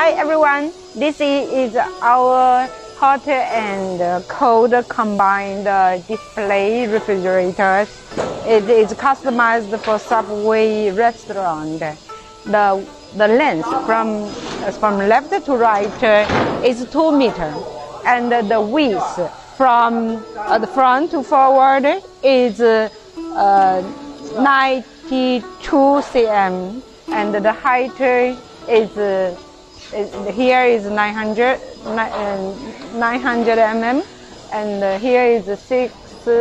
Hi everyone, this is our hot and cold combined uh, display refrigerators. It is customized for Subway restaurant. The, the length from, uh, from left to right uh, is 2 meter and the width from uh, the front to forward is uh, 92 cm and the height is here is 900, 900 mm, and here is 6, 6,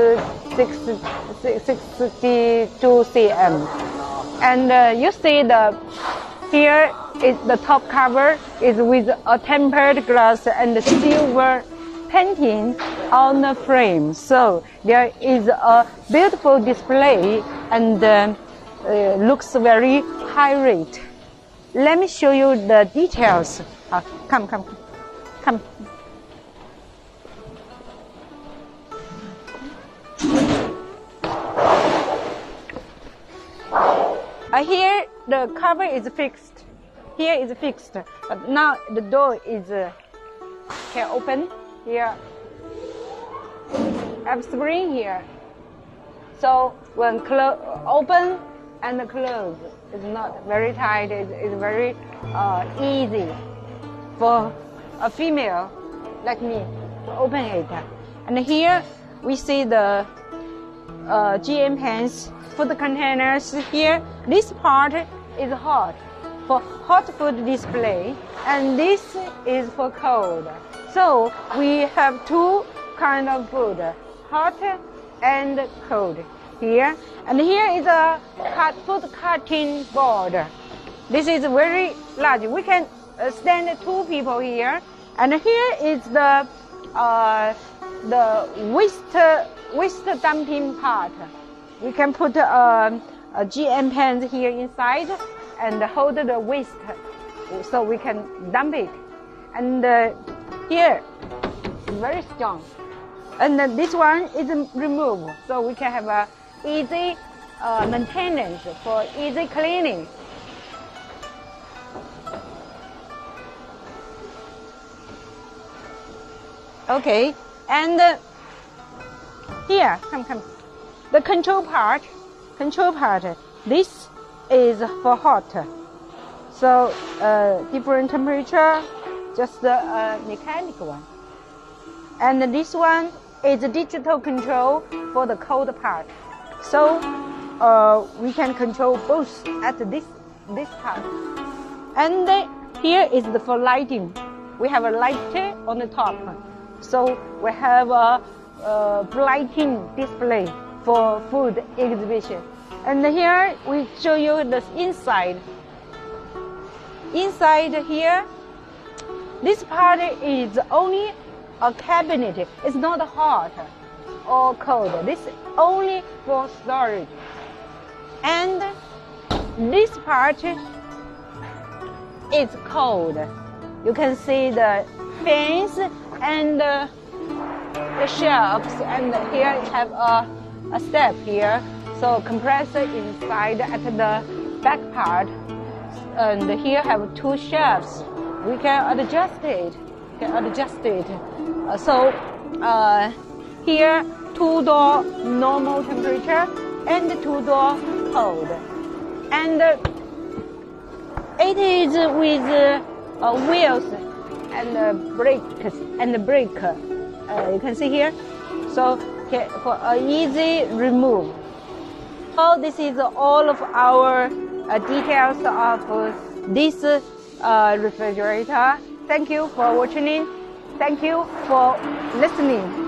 62 cm. And uh, you see the here is the top cover is with a tempered glass and silver painting on the frame. So there is a beautiful display and uh, uh, looks very high rate. Let me show you the details. Uh, come, come, come. Uh, here the cover is fixed. Here is fixed. But now the door is uh, can open here. I have spring here. So when close, open and the clothes is not very tight. It's, it's very uh, easy for a female like me to open it. And here we see the uh, GN pans food containers here. This part is hot for hot food display, and this is for cold. So we have two kind of food, hot and cold here. And here is a cut, food cutting board. This is very large. We can uh, stand two people here. And here is the uh, the waste waste dumping part. We can put a, a GN pans here inside and hold the waste so we can dump it. And uh, here, very strong. And uh, this one is removed, so we can have a easy uh, maintenance for easy cleaning. Okay, and uh, here, come, come. The control part, control part, this is for hot. So, uh, different temperature, just the uh, mechanical one. And this one is digital control for the cold part. So, uh, we can control both at this, this part. And here is the for lighting. We have a light on the top. So we have a, a lighting display for food exhibition. And here we show you the inside. Inside here, this part is only a cabinet. It's not hot or cold. This is only for storage. And this part is cold. You can see the fans and the, the shelves. And here you have a, a step here. So compressor inside at the back part. And here have two shelves. We can adjust it. Can adjust it. Uh, so uh, here two door normal temperature and two door cold. And uh, it is with uh, wheels and uh, brakes and the brake. Uh, you can see here. So okay, for easy remove. So this is all of our uh, details of this uh, refrigerator. Thank you for watching. Thank you for listening.